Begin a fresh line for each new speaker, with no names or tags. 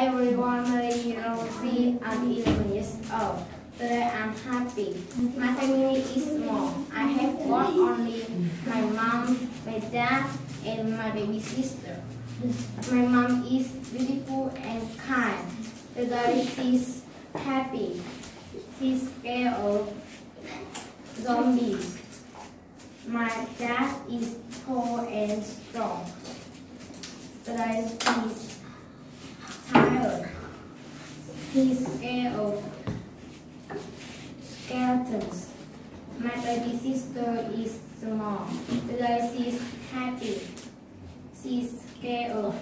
everyone, Marie, Rosy, I'm 11 years old. Today I'm happy. My family is small. I have got only my mom, my dad, and my baby sister. My mom is beautiful and kind. The Today she's happy. She's scared of zombies. My dad is tall and strong. Today he's tired. He's scared of skeletons. My baby sister is small. Today she's happy. She's scared of